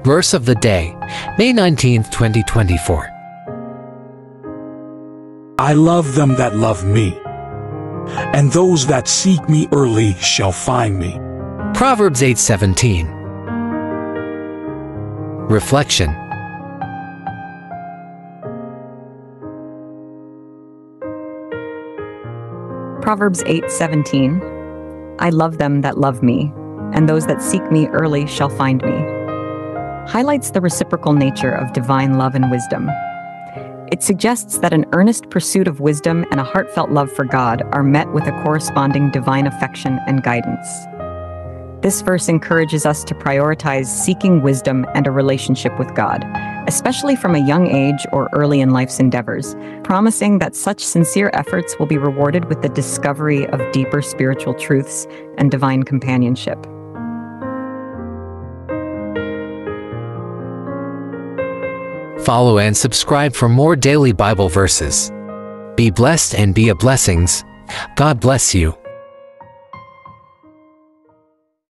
Verse of the day, May 19, 2024. I love them that love me, and those that seek me early shall find me. Proverbs 8:17. Reflection. Proverbs 8:17 I love them that love me, and those that seek me early shall find me. Highlights the reciprocal nature of divine love and wisdom. It suggests that an earnest pursuit of wisdom and a heartfelt love for God are met with a corresponding divine affection and guidance. This verse encourages us to prioritize seeking wisdom and a relationship with God, especially from a young age or early in life's endeavors, promising that such sincere efforts will be rewarded with the discovery of deeper spiritual truths and divine companionship. Follow and subscribe for more daily Bible verses. Be blessed and be a blessings. God bless you.